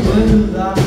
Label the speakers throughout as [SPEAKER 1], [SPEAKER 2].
[SPEAKER 1] quando dá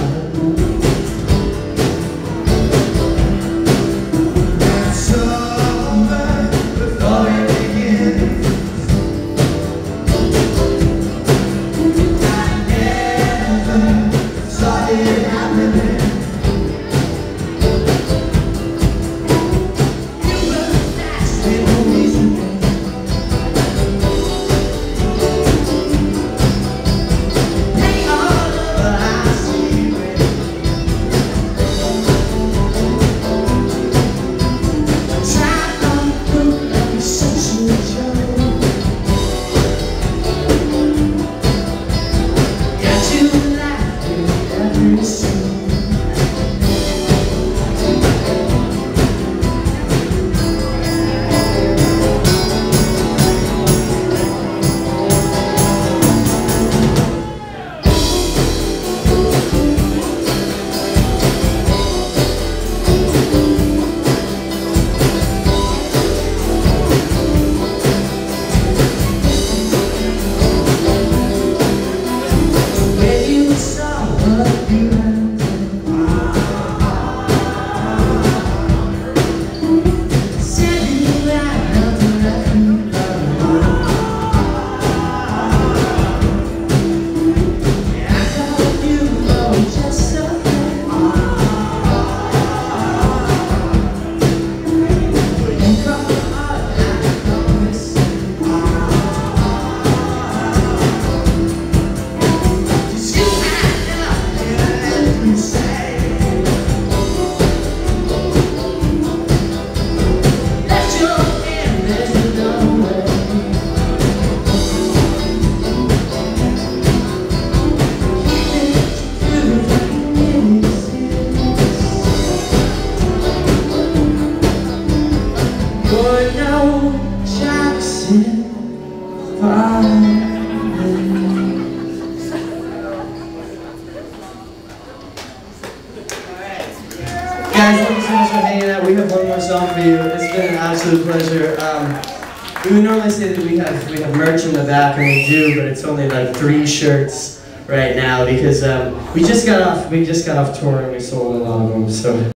[SPEAKER 1] Lord Jackson 5 Guys, thank you so much for hanging out. We have one more song for you. It's been an absolute pleasure. Um, we normally say that we have we have merch in the back, and we do, but it's only like three shirts right now because um, we just got off we just got off tour and we sold a lot of them. So.